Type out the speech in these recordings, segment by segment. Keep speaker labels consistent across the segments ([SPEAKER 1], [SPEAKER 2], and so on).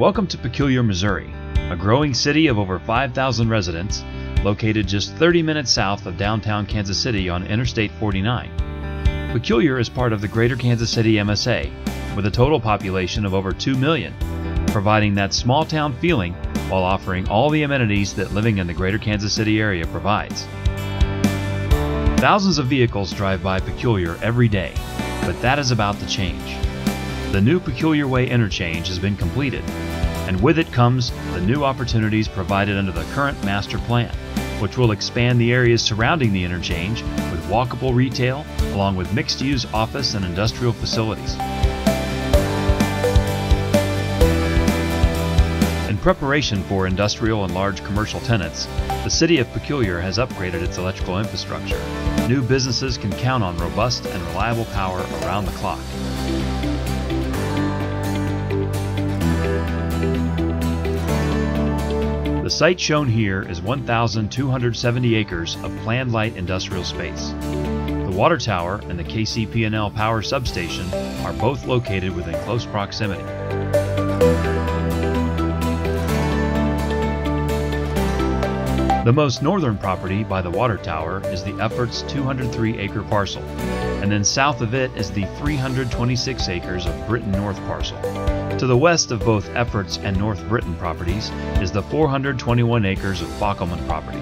[SPEAKER 1] Welcome to Peculiar, Missouri, a growing city of over 5,000 residents located just 30 minutes south of downtown Kansas City on Interstate 49. Peculiar is part of the Greater Kansas City MSA, with a total population of over 2 million, providing that small town feeling while offering all the amenities that living in the Greater Kansas City area provides. Thousands of vehicles drive by Peculiar every day, but that is about to change. The new Peculiar Way interchange has been completed, and with it comes the new opportunities provided under the current master plan, which will expand the areas surrounding the interchange with walkable retail along with mixed use office and industrial facilities. In preparation for industrial and large commercial tenants, the City of Peculiar has upgraded its electrical infrastructure. New businesses can count on robust and reliable power around the clock. Site shown here is 1,270 acres of planned light industrial space. The water tower and the KCP&L power substation are both located within close proximity. The most northern property by the water tower is the Efforts 203 acre parcel, and then south of it is the 326 acres of Britton North parcel. To the west of both Efforts and North Britton properties is the 421 acres of Bockelman property.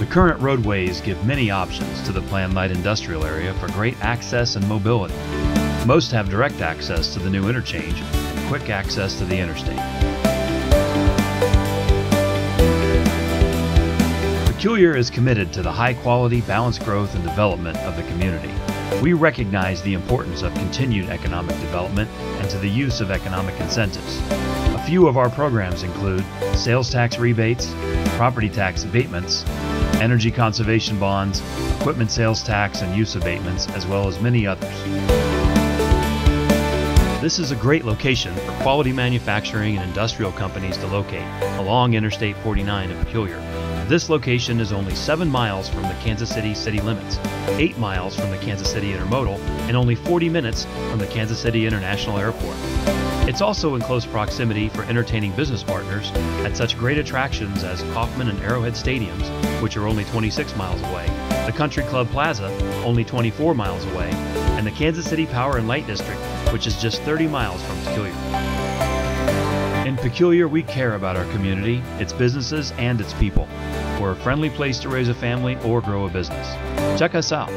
[SPEAKER 1] The current roadways give many options to the planned light industrial area for great access and mobility. Most have direct access to the new interchange and quick access to the interstate. Peculiar is committed to the high quality, balanced growth and development of the community. We recognize the importance of continued economic development and to the use of economic incentives. A few of our programs include sales tax rebates, property tax abatements, energy conservation bonds, equipment sales tax and use abatements, as well as many others. This is a great location for quality manufacturing and industrial companies to locate along Interstate 49 in Peculiar. This location is only 7 miles from the Kansas City city limits, 8 miles from the Kansas City Intermodal, and only 40 minutes from the Kansas City International Airport. It's also in close proximity for entertaining business partners at such great attractions as Kauffman and Arrowhead Stadiums, which are only 26 miles away, the Country Club Plaza, only 24 miles away, and the Kansas City Power and Light District, which is just 30 miles from Peculiar. In Peculiar, we care about our community, its businesses, and its people. We're a friendly place to raise a family or grow a business. Check us out.